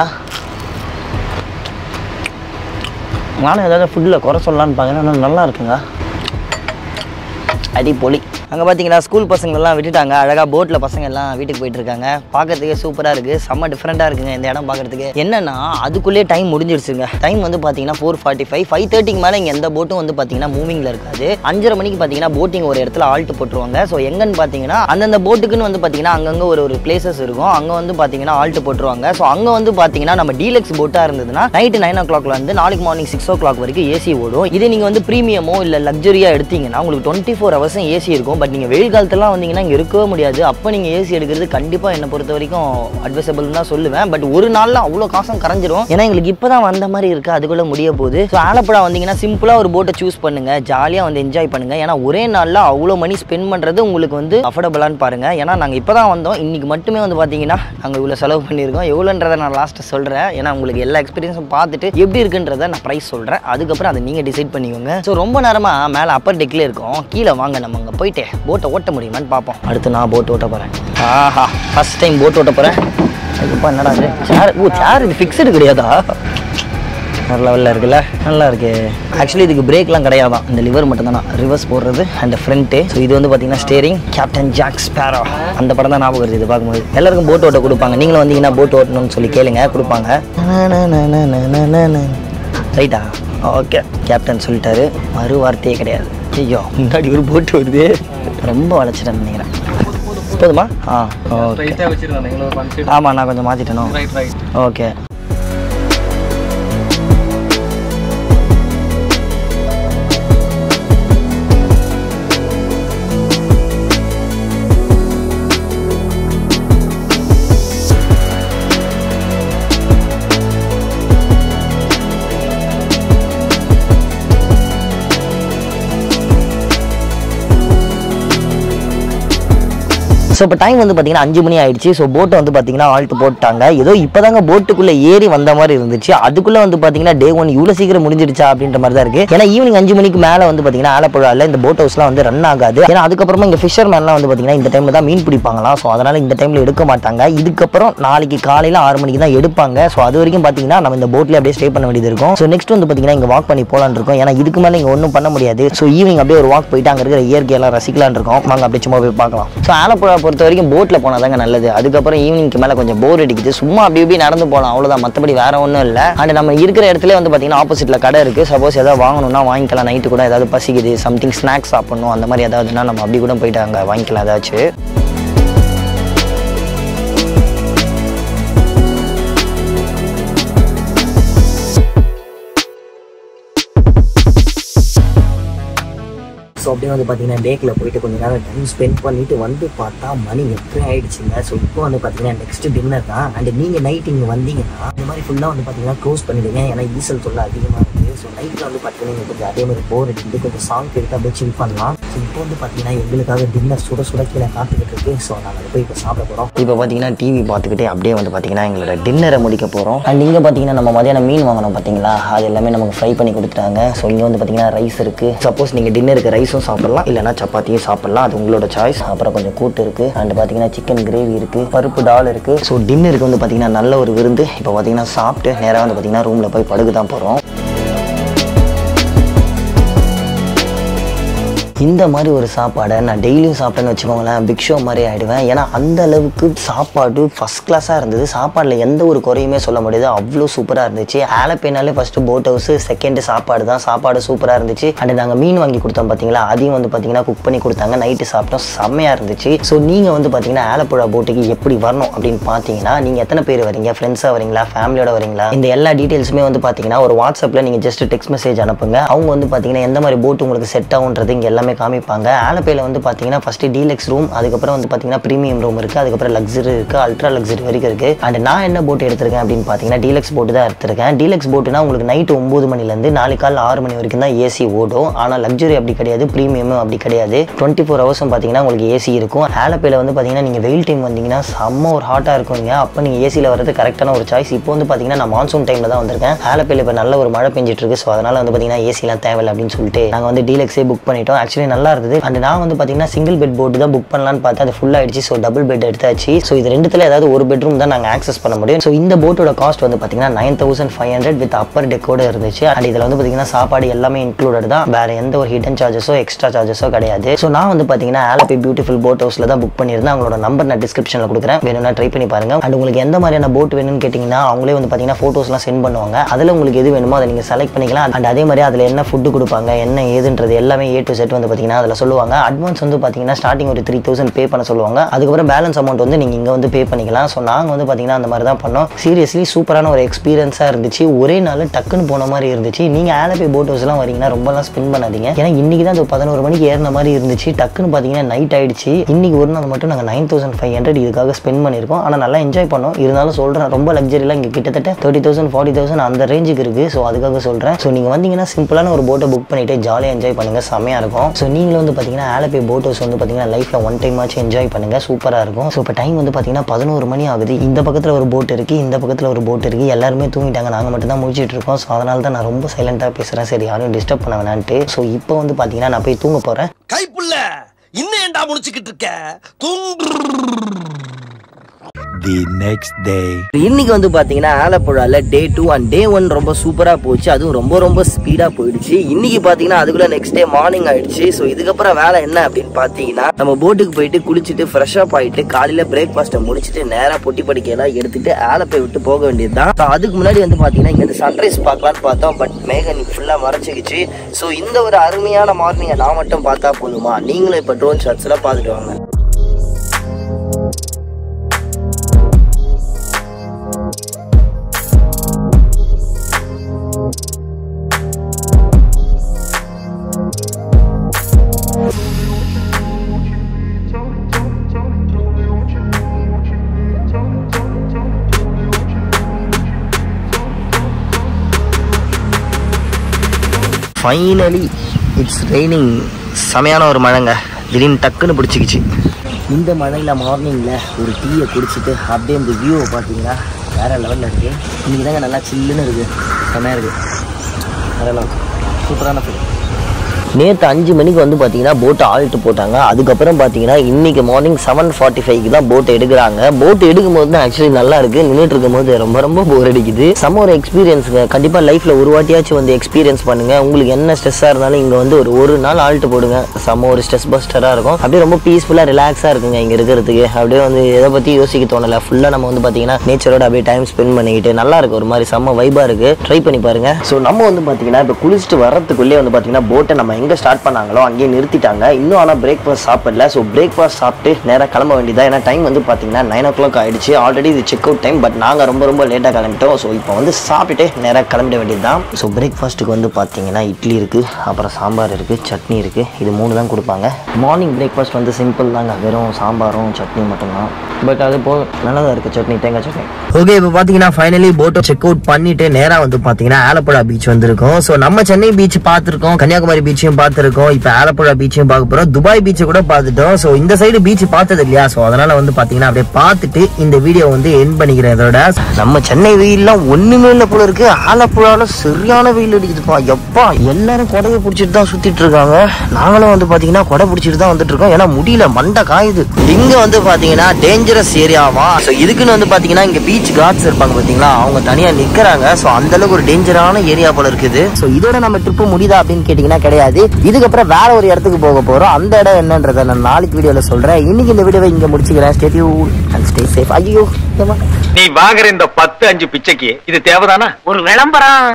நானும் ஏதாவது ஃபுட்டில் குறை சொல்லலான்னு பார்க்குறேன். நல்லா இருக்குங்க. அடிப்பொலி அங்கே பார்த்தீங்கன்னா ஸ்கூல் பசங்களெல்லாம் விட்டுட்டாங்க. அழகாக போட்டில் பசங்க எல்லாம் வீட்டுக்கு போயிட்டு இருக்காங்க பார்க்கறதுக்கே சூப்பராக இருக்குது செம்ம டிஃப்ரெண்ட்டாக இருக்குங்க இந்த இடம் பார்க்குறதுக்கு என்னன்னா அதுக்குள்ளே டைம் முடிஞ்சிருச்சுங்க. டைம் வந்து பார்த்தீங்கன்னா ஃபோர் ஃபார்ட்டி ஃபைவ் ஃபைவ் தேர்ட்டிக்கு மேலே இங்கே எந்த போட்டும் வந்து பார்த்தீங்கன்னா மூவிங்கில் இருக்காது. அஞ்சரை மணிக்கு பார்த்தீங்கன்னா போட்டிங் ஒரு இடத்துல ஆல்ட்டு போட்டுருவாங்க. ஸோ எங்கன்னு பார்த்தீங்கன்னா அந்தந்த போட்டுக்குன்னு வந்து பார்த்தீங்கன்னா அங்கங்கே ஒரு ஒரு பிளேசஸ் இருக்கும். அங்கே வந்து பார்த்தீங்கன்னா ஆல்ட்டு போட்டுருவாங்க. ஸோ அங்கே வந்து பார்த்தீங்கன்னா நம்ம டீலக்ஸ் போட்டாக இருந்ததுன்னா நைட்டு நைன் ஓ கிளாக்ல வந்து நாளைக்கு மார்னிங் சிக்ஸ் ஓ கிளாக் வரைக்கும் ஏசி ஓடும். இதே நீங்கள் வந்து ப்ரீமியமோ இல்லை லக்ஸரியாக எடுத்தீங்கன்னா உங்களுக்கு டுவெண்ட்டி ஃபோர் ஹவர்ஸும் ஏசி இருக்கும். பட் நீங்கள் வெயில் காலத்துலாம் வந்தீங்கன்னா இங்கே இருக்கவே முடியாது. அப்போ நீங்கள் ஏசி எடுக்கிறது கண்டிப்பாக என்னை பொறுத்த வரைக்கும் அட்வைசபிள் தான் சொல்லுவேன். பட் ஒரு நாளில் அவ்வளோ காசும் கரைஞ்சிரும். ஏன்னா எங்களுக்கு இப்போ தான் வந்த மாதிரி இருக்குது அதுக்குள்ளே முடிய போகுது. ஸோ ஆலப்புழா வந்தீங்கன்னா சிம்பிளாக ஒரு போட்டை சூஸ் பண்ணுங்கள் ஜாலியாக வந்து என்ஜாய் பண்ணுங்கள் ஏன்னா ஒரே நாளில் அவ்வளோ மணி ஸ்பெண்ட் பண்ணுறது உங்களுக்கு வந்து அஃபோர்டபுளான்னு பாருங்கள் ஏன்னா நாங்கள் இப்போ தான் வந்தோம். இன்றைக்கி மட்டுமே வந்து பார்த்தீங்கன்னா நாங்கள் இவ்வளோ செலவு பண்ணியிருக்கோம். எவ்வளோன்றதை நான் லாஸ்ட்டு சொல்கிறேன் ஏன்னா உங்களுக்கு எல்லா எக்ஸ்பீரியன்ஸும் பார்த்துட்டு எப்படி இருக்குன்றதை நான் ப்ரைஸ் சொல்கிறேன் அதுக்கப்புறம் அதை நீங்கள் டிசைட் பண்ணிக்கோங்க. ஸோ ரொம்ப நேரமாக மேலே அப்பர் டெக்கில் இருக்கோம். கீழே வாங்க நம்ம அங்கே போயிட்டு போட்டை ஓட்ட முடியுமான்னு பார்ப்போம். அடுத்து நான் போட் ஓட்ட போகிறேன் ஆஹா ஃபஸ்ட் டைம் போட் ஓட்ட போகிறேன் அதுப்பா என்னடா இது? சேர் ஓ சேர் இது ஃபிக்ஸ்டு கிடையாதா? வேறு லெவலில் இருக்குல்ல? நல்லா இருக்கு. ஆக்சுவலி இதுக்கு பிரேக்லாம் கிடையாதான் இந்த லிவர் மட்டும் தானா ரிவர்ஸ் போடுறது அண்ட் ஃப்ரண்ட்டு ஸோ இது வந்து பார்த்தீங்கன்னா ஸ்டேரிங் கேப்டன் ஜாக்ஸ் பேரா அந்த படம் தான் ஞாபகம் வருது இது பார்க்கும்போது. எல்லாருக்கும் போட் ஓட்ட கொடுப்பாங்க. நீங்களும் வந்தீங்கன்னா போட் ஓட்டணும்னு சொல்லி கேளுங்க கொடுப்பாங்க. ரைட்டா ஓகே கேப்டன் சொல்லிட்டாரு. மறு வார்த்தையே கிடையாது. ஐயோ முன்னாடி ஒரு போட்டு வருது. ரொம்ப வளைச்சிட்டேன்னு நினைக்கிறேன். போதுமா? ஆ ஓகே ஆமாம் நான் கொஞ்சம் மாற்றிட்டேனோ ஓகே ஸோ இப்போ டைம் வந்து பார்த்தீங்கன்னா அஞ்சு மணி ஆயிடுச்சு. ஸோ போட்டை வந்து பார்த்தீங்கன்னா ஆல்ட்டு போட்டாங்க ஏதோ இப்போதாங்க போட்டுக்குள்ளே ஏறி வந்த மாதிரி இருந்துச்சு. அதுக்குள்ளே வந்து பார்த்தீங்கன்னா டே ஒன் இவ்வளோ சீக்கிரம் முடிஞ்சிடுச்சா அப்படின்ற மாதிரி தான் இருக்குது ஏன்னா ஈவினிங் அஞ்சு மணிக்கு மேலே வந்து பார்த்தீங்கன்னா ஆலப்புழாவில் இந்த போட் ஹவுஸ்லாம் வந்து ரன் ஆகாது. ஏன்னா அதுக்கப்புறமா இங்கே ஃபிஷர்மேன்லாம் வந்து பார்த்தீங்கன்னா இந்த டைமில் தான் மீன் பிடிப்பாங்களாம். ஸோ அதனால் இந்த டைமில் எடுக்க மாட்டாங்க. இதுக்கப்புறம் நாளைக்கு காலையில் ஆறு மணிக்கு தான் எடுப்பாங்க. ஸோ அது வரைக்கும் பார்த்தீங்கன்னா நம்ம இந்த போட்டில் அப்படியே ஸ்டே பண்ண வேண்டியது இருக்கும். ஸோ நெக்ஸ்ட் வந்து பார்த்தீங்கன்னா இங்கே வாக் பண்ணி போகலான்னு இருக்கோம். ஏன்னா இதுக்கு மேலே இங்கே ஒன்றும் பண்ண முடியாது. ஸோ ஈவினிங் அப்படியே ஒரு வாக் போயிட்டு அங்கே இருக்கிற இயற்கையெல்லாம் ரசிக்கலாம்னு இருக்கோம். வாங்க அப்படியே சும்மா போய் பார்க்கலாம். ஸோ ஆலப்புழா பொறுத்த வரைக்கும் போட்டில் போனால் தாங்க நல்லது. அதுக்கப்புறம் ஈவினிங்க்கு மேலே கொஞ்சம் போர் அடிக்குது. சும்மா அப்படி இப்படி நடந்து போகலாம் அவ்வளோதான் மற்றபடி வேற ஒன்றும் இல்லை. அண்ட் நம்ம இருக்கிற இடத்துல வந்து பார்த்தீங்கன்னா ஆப்போசிட்டில் கடை இருக்குது சப்போஸ் ஏதாவது வாங்கணும்னா வாங்கிக்கலாம். நைட்டு கூட ஏதாவது பசிக்குது. சம்திங் ஸ்நாக்ஸ் சாப்பிடணும். அந்த மாதிரி ஏதாவதுன்னா நம்ம அப்படி கூட போயிட்டு அங்கே வாங்கிக்கலாம் ஏதாச்சும். ஸோ அப்படியே வந்து பார்த்தீங்கன்னா லேக்கில் போயிட்டு கொஞ்ச நேரம் டைம் ஸ்பெண்ட் பண்ணிட்டு வந்து பார்த்தா மணி எப்படி ஆயிடுச்சுங்க. ஸோ இப்போ வந்து பார்த்தீங்கன்னா நெக்ஸ்ட் டின்னர் தான். அண்ட் நீங்கள் நைட் இங்கே வந்தீங்கன்னா இந்த மாதிரி ஃபுல்லாக வந்து பார்த்தீங்கன்னா க்ளோஸ் பண்ணிடுங்க. ஏன்னா ஈசல் தொல்லை அதிகமாக இருக்குது ஸோ நைட்டில் வந்து பார்த்தீங்கன்னா கொஞ்சம் அதே மாதிரி போர் அடிக்கிட்டு கொஞ்சம் சாங் கேட்டு அப்படியே சில் பண்ணலாம். இப்போ வந்து பார்த்தீங்கன்னா எங்களுக்காக டின்னர் சுட சுட கீழே காத்துக்கிட்டு இருக்கு. ஸோ நாங்கள் போய் இப்போ சாப்பிட போகிறோம் இப்போ பார்த்தீங்கன்னா டிவி பார்த்துக்கிட்டே அப்படியே வந்து பார்த்தீங்கன்னா எங்களோட டின்னரை முடிக்க போகிறோம் அண்ட் இங்கே பார்த்தீங்கன்னா நம்ம மதியானம் மீன் வாங்கினோம் பார்த்தீங்களா அது எல்லாமே நமக்கு ஃப்ரை பண்ணி கொடுத்துட்டாங்க. ஸோ இங்கே வந்து பார்த்தீங்கன்னா ரைஸ் இருக்குது சப்போஸ் நீங்கள் டின்னருக்கு ரைஸும் சாப்பிடலாம் இல்லைனா சப்பாத்தியும் சாப்பிடலாம். அது உங்களோட சாய்ஸ் அப்புறம் கொஞ்சம் கூட்டு இருக்குது அண்ட் பார்த்தீங்கன்னா சிக்கன் கிரேவி இருக்குது பருப்பு டால் இருக்குது ஸோ டின்னருக்கு வந்து பார்த்தீங்கன்னா நல்ல ஒரு விருந்து. இப்போ பார்த்தீங்கன்னா சாப்பிட்டு நேராக வந்து பார்த்தீங்கன்னா ரூமில் போய் படுக்கு தான் போகிறோம் இந்த மாதிரி ஒரு சாப்பாடை நான் டெய்லியும் சாப்பிட்டேன்னு வச்சுக்கோங்களேன் பிக் ஷோ மாதிரி ஆகிடுவேன் ஏன்னா அந்த அளவுக்கு சாப்பாடு ஃபஸ்ட் கிளாஸாக இருந்தது. சாப்பாடில் எந்த ஒரு குறையுமே சொல்ல முடியாது. அவ்வளோ சூப்பராக இருந்துச்சு. ஆலப்பேனாலே ஃபஸ்ட்டு போட் ஹவுஸ் செகண்டு சாப்பாடு தான். சாப்பாடு சூப்பராக இருந்துச்சு. அண்ட் நாங்கள் மீன் வாங்கி கொடுத்தோம் பார்த்தீங்களா அதையும் வந்து பார்த்தீங்கன்னா குக் பண்ணி கொடுத்தாங்க. நைட்டு சாப்பிட்டோம். செம்மையாக இருந்துச்சு. ஸோ நீங்கள் வந்து பார்த்தீங்கன்னா ஆலப்புழா போட்டுக்கு எப்படி வரணும் அப்படின்னு பார்த்தீங்கன்னா நீங்கள் எத்தனை பேர் வரீங்க? ஃப்ரெண்ட்ஸாக வரீங்களா? ஃபேமிலியோட வரீங்களா? இந்த எல்லா டீட்டெயில்ஸுமே வந்து பார்த்தீங்கன்னா ஒரு வாட்ஸ்அப்பில் நீங்கள் ஜஸ்ட் டெக்ஸ்ட் மெசேஜ் அனுப்புங்க. அவங்க வந்து பார்த்தீங்கன்னா எந்த மாதிரி போட் உங்களுக்கு செட் ஆகுன்றது இங்கே எல்லாமே காமிப்பாங்க. ஆலப்பையில் வந்து பார்த்தீங்கன்னா ஃபஸ்ட்டு டீலக்ஸ் ரூம் அதுக்கப்புறம் வந்து பார்த்தீங்கன்னா ப்ரீமியம் ரூம் இருக்குது அதுக்கப்புறம் லக்ஸரி இருக்குது அல்ட்ரா லக்ஸரி வரைக்கும் இருக்குது அண்ட் நான் என்ன போட் எடுத்திருக்கேன் அப்படின்னு பார்த்தீங்கன்னா டீலக்ஸ் போட்டு தான் எடுத்திருக்கேன். டீலக்ஸ் போட்டுனா உங்களுக்கு நைட்டு ஒம்பது மணிலேருந்து நாளைக்கு கால் ஆறு மணி வரைக்கும் தான் ஏசி ஓடும். ஆனால் லக்ஸரி அப்படி கிடையாது ப்ரீமியமும் அப்படி கிடையாது. டுவெண்ட்டி ஃபோர் ஹவர்ஸும் பார்த்தீங்கன்னா உங்களுக்கு ஏசி இருக்கும். ஆலப்பையில் வந்து பார்த்தீங்கன்னா நீங்கள் வெயில் டைம் வந்தீங்கன்னா செம்ம ஒரு ஹாட்டாக இருக்குங்க அப்போ நீங்கள் ஏசியில் வர்றது கரெக்டான ஒரு சாய்ஸ் இப்போ வந்து பார்த்தீங்கன்னா நான் மான்சூன் டைமில் தான் வந்திருக்கேன். ஆலப்பையில் இப்போ நல்ல ஒரு மழை பெஞ்சிட்டு இருக்கு. ஸோ அதனால் வந்து பார்த்தீங்கன்னா ஏசிலாம் தேவையில்லை அப்படின்னு சொல்லிட்டு நாங்கள் வந்து டீலக்ஸே புக் பண்ணிட்டோம். ஆக்சுவலி நல்லா இருந்தது. அண்ட் நான் வந்து பார்த்தீங்கன்னா சிங்கிள் பெட் போட்டு தான் புக் பண்ணலான்னு பார்த்தா அது ஃபுல் ஆயிடுச்சு. ஸோ டபுள் பெட் எடுத்தாச்சு. ஸோ இது ரெண்டுத்தில் ஏதாவது ஒரு பெட்ரூம் தான் நாங்கள் ஆக்சஸ் பண்ண முடியும். ஸோ இந்த போட்டோட காஸ்ட் வந்து பார்த்தீங்கன்னா nine thousand five hundred with upper டெக்கோட இருந்துச்சு. அண்ட் இதில் வந்து பார்த்தீங்கன்னா சாப்பாடு எல்லாமே இன்க்ளூடட் தான். வேற எந்த ஒரு ஹிடன் சார்ஜஸோ எக்ஸ்ட்ரா சார்ஜஸோ கிடையாது. ஸோ நான் வந்து பார்த்தீங்கன்னா ஆலப்பி பியூட்டிஃபுல் போட் ஹவுஸில் தான் புக் பண்ணியிருந்தேன். அவங்களோட நம்பர் நான் டிஸ்கிரிப்ஷனில் கொடுக்குறேன். வேணும்னா ட்ரை பண்ணி பாருங்க. அண்ட் உங்களுக்கு எந்த மாதிரியான போட் வேணும்னு கேட்டிங்கன்னா அவங்களே வந்து பார்த்தீங்கன்னா ஃபோட்டோஸ்லாம் சென்ட் பண்ணுவாங்க. அதில் உங்களுக்கு எது வேணுமோ அதை நீங்கள் செலக்ட் பண்ணிக்கலாம். அண்ட் அதே மாதிரி அதில் என்ன ஃபுட்டு கொடுப்பாங்க என்ன ஏதுன்றது எல்லாமே ஏ டு செட் வந்து பார்த்தீங்கன்னா அதில் சொல்லுவாங்க. அட்வான்ஸ் வந்து பார்த்தீங்கன்னா ஸ்டார்டிங் ஒரு த்ரீ தௌசண்ட் பே பண்ண சொல்லுவாங்க. அதுக்கப்புறம் பேலன்ஸ் அமௌண்ட் வந்து நீங்கள் இங்கே வந்து பே பண்ணிக்கலாம். ஸோ நாங்கள் வந்து பார்த்தீங்கன்னா அந்த மாதிரி தான் பண்ணோம். சீரியஸ்லி சூப்பரான ஒரு எக்ஸ்பீரியன்ஸாக இருந்துச்சு. ஒரே நாள் டக்குன்னு போன மாதிரி இருந்துச்சு. நீங்கள் ஆலப்பி போட் ஹவுஸ்லாம் வரீங்கன்னா ரொம்பலாம் ஸ்பெண்ட் பண்ணாதீங்க. ஏன்னா இன்றைக்கி தான் அது பதினோரு மணிக்கு ஏறின மாதிரி இருந்துச்சு. டக்குன்னு பார்த்தீங்கன்னா நைட் ஆயிடுச்சு. இன்றைக்கி ஒரு நாள் மட்டும் நாங்கள் நைன் தௌசண்ட் ஃபைவ் ஹண்ட்ரட் இதுக்காக ஸ்பெண்ட் பண்ணியிருக்கோம் ஆனால் நல்லா என்ஜாய் பண்ணோம். இருந்தாலும் சொல்கிறேன் ரொம்ப லக்ஸரிலாம் இங்கே கிட்டத்தட்ட தேர்ட்டி தௌசண்ட் ஃபார்ட்டி தௌசண்ட் அந்த ரேஞ்சுக்கு இருக்குது ஸோ அதுக்காக சொல்கிறேன் ஸோ நீங்கள் வந்தீங்கன்னா சிம்பிளான ஒரு போட்டை புக் பண்ணிவிட்டு ஜாலியாக என்ஜாய் பண்ணுங்கள் செம்மையாக இருக்கும். ஸோ நீங்களும் வந்து பார்த்தீங்கன்னா ஆலப்பி போட் ஹவுஸ் வந்து பார்த்தீங்கன்னா லைஃப்பில் ஒன் டைம் ஆச்சு என்ஜாய் பண்ணுங்கள் சூப்பராக இருக்கும். ஸோ இப்போ டைம் வந்து பார்த்தீங்கன்னா பதினோரு மணி ஆகுது. இந்த பக்கத்தில் ஒரு போட் இருக்குது இந்த பக்கத்தில் ஒரு போட் இருக்குது எல்லாருமே தூங்கிட்டாங்க. நாங்கள் மட்டும் தான் முடிச்சிட்டு இருக்கோம். ஸோ அதனால தான் நான் ரொம்ப சைலண்ட்டாக பேசுகிறேன் சரி யாரும் டிஸ்டர்ப் பண்ண வேணான்ட்டு. ஸோ இப்போ வந்து பார்த்தீங்கன்னா நான் போய் தூங்க போகிறேன் கைப்புள்ள இன்னும் ஏன்டா முடிச்சுக்கிட்டு இருக்க? தூங்கு தி நெக்ஸ்ட் டே இன்னைக்கு வந்து பாத்தீங்கன்னா ஆலப்புழால day two and day one ரொம்ப சூப்பரா போச்சு. அதுவும் ரொம்ப ரொம்ப ஸ்பீடா போயிடுச்சு. இன்னைக்கு பாத்தீங்கன்னா அதுக்குள்ள நெக்ஸ்ட் டே மார்னிங் ஆயிடுச்சு. ஸோ இதுக்கப்புறம் வேலை என்ன அப்படின்னு பாத்தீங்கன்னா நம்ம போட்டுக்கு போயிட்டு குளிச்சுட்டு ஃப்ரெஷ் அப் ஆயிட்டு காலையில பிரேக்ஃபாஸ்ட்டை முடிச்சுட்டு நேரா பொட்டி படிக்கையெல்லாம் எடுத்துட்டு ஆலப்பை விட்டு போக வேண்டியதுதான். அதுக்கு முன்னாடி வந்து பாத்தீங்கன்னா இங்க சன்ரைஸ் பார்க்கலாம்னு பார்த்தோம். பட் மேகன் ஃபுல்லா மறைச்சிக்கிச்சு ஸோ இந்த ஒரு அருமையான மார்னிங்கை நான் மட்டும் பார்த்தா போதுமா? நீங்களும் இப்போ ட்ரோன் ஷாட்ஸ்லாம் பார்த்துட்டு வாங்க. ஃபைனலி இட்ஸ் ரெய்னிங் செமையான ஒரு மழைங்க. திடீர்னு டக்குன்னு பிடிச்சிக்கிச்சு. இந்த மழையில் மார்னிங்கில் ஒரு டீயை குடிச்சிட்டு அப்படியே இந்த வியூவை பார்த்தீங்கன்னா வேற லெவலில் இருக்குது இன்றைக்கி தாங்க நல்லா சில்லுன்னு இருக்குது செமையாக இருக்குது வேறு லெவல் சூப்பரான ஃபீல் நேற்று அஞ்சு மணிக்கு வந்து பார்த்தீங்கன்னா போட்டை ஆல்ட்டு போட்டாங்க. அதுக்கப்புறம் பார்த்தீங்கன்னா இன்னைக்கு மார்னிங் செவன் ஃபார்ட்டி ஃபைவ்க்கு தான் போட்டை எடுக்கிறாங்க. போட்டு எடுக்கும் போது தான் ஆக்சுவலி நல்லா இருக்குது நின்றுட்டு இருக்கும் போது ரொம்ப ரொம்ப போர் அடிக்குது. செம்ம ஒரு எக்ஸ்பீரியன்ஸுங்க கண்டிப்பாக லைஃப்பில் ஒரு வாட்டியாச்சும் வந்து எக்ஸ்பீரியன்ஸ் பண்ணுங்கள் உங்களுக்கு என்ன ஸ்ட்ரெஸ்ஸாக இருந்தாலும் இங்கே வந்து ஒரு ஒரு நாள் ஆல்ட்டு போடுங்க. செம்ம ஒரு ஸ்ட்ரெஸ் பஸ்டராக இருக்கும். அப்படியே ரொம்ப பீஸ்ஃபுல்லாக ரிலாக்ஸாக இருக்குங்க இங்கே இருக்கிறதுக்கு. அப்படியே வந்து எதை பற்றி யோசிக்க தோணலை. ஃபுல்லாக நம்ம வந்து பார்த்தீங்கன்னா நேச்சரோட அப்படியே டைம் ஸ்பெண்ட் பண்ணிக்கிட்டு நல்லா இருக்கு. ஒரு மாதிரி செம்ம வைபாக இருக்குது ட்ரை பண்ணி பாருங்கள் ஸோ நம்ம வந்து பார்த்தீங்கன்னா இப்போ குளிச்சுட்டு வரத்துக்குள்ளே வந்து பார்த்தீங்கன்னா போட்டை நம்ம எங்கே ஸ்டார்ட் பண்ணாங்களோ அங்கேயே நிறுத்திட்டாங்க. இன்னும் ஆனால் பிரேக்ஃபாஸ்ட் சாப்பிடல. ஸோ பிரேக்ஃபாஸ்ட் சாப்பிட்டு நேராக கிளம்ப வேண்டியதாக ஏன்னா டைம் வந்து பார்த்தீங்கன்னா நைன் ஓ கிளாக் ஆயிடுச்சு. ஆல்ரெடி இது செக் அவுட் டைம் பட் நாங்கள் ரொம்ப ரொம்ப லேட்டாக கிளம்பிட்டோம். ஸோ இப்போ வந்து சாப்பிட்டுட்டு நேராக கிளம்பிட வேண்டியது தான் ஸோ பிரேக்ஃபாஸ்ட்டுக்கு வந்து பார்த்தீங்கன்னா இட்லி இருக்குது அப்புறம் சாம்பார் இருக்குது சட்னி இருக்குது இது மூணு தான் கொடுப்பாங்க. மார்னிங் பிரேக்ஃபாஸ்ட் வந்து சிம்பிள் தாங்க. வெறும் சாம்பாரும் சட்னி மட்டும்தான். பட் அது போ நல்லா தான் இருக்குது சட்னி தேங்காய் சட்னி. ஓகே இப்போ பார்த்தீங்கன்னா ஃபைனலி போட்டை செக் அவுட் பண்ணிட்டு நேராக வந்து பார்த்தீங்கன்னா ஆலப்புழா பீச் வந்திருக்கும். ஸோ நம்ம சென்னை பீச் பார்த்துருக்கோம். கன்னியாகுமரி பீச்சையும் பார்த்துருக்கோம். இப்போ ஆலப்புழா பீச்சையும் பார்க்க போகிறோம் துபாய் பீச்சை கூட பார்த்துட்டோம். ஸோ இந்த சைடு பீச் பார்த்தது இல்லையா? ஸோ அதனால் வந்து பார்த்தீங்கன்னா அப்படியே பார்த்துட்டு இந்த வீடியோ வந்து என் பண்ணிக்கிறேன் இதோட. நம்ம சென்னை வெயில்லாம் ஒன்றுமே இல்லை போல இருக்குது ஆலப்புழாவில் சரியான வெயில் அடிக்குதுப்பா. எப்பா எல்லாரும் கொடையை பிடிச்சிட்டு தான் சுற்றிட்டு இருக்காங்க. நாங்களும் வந்து பார்த்தீங்கன்னா கொடை பிடிச்சிட்டு தான் வந்துட்டு இருக்கோம். ஏன்னா முடியல மண்டை காயுது. இங்கே வந்து பார்த்தீங்கன்னா டேஞ்சரஸ் ஏரியாவா ஸோ இதுக்குன்னு வந்து பார்த்தீங்கன்னா இங்கே பீச் கார்ட்ஸ் இருப்பாங்க பார்த்தீங்களா? அவங்க தனியாக நிற்கிறாங்க ஸோ அந்தளவுக்கு ஒரு டேஞ்சரான ஏரியா போல இருக்குது. ஸோ இதோட நம்ம ட்ரிப்பு முடியுதா அப்படின்னு கேட்டிங்கன்னா கிடையாது. முடிஞ்சிருச்சு இதுக்கப்புறம் வேற ஒரு இடத்துக்கு போக போறோம். அந்த இடம் என்னன்றதை நான் நாளைக்கு வீடியோல சொல்றேன். இன்னைக்கு இந்த வீடியோவை இங்க முடிச்சுக்கிறேன். Stay tune and stay safe ஐயோ? நீ வாங்குற இந்த பத்து அஞ்சு பிச்சைக்கு இது தேவைதானா? ஒரு விளம்பரம்.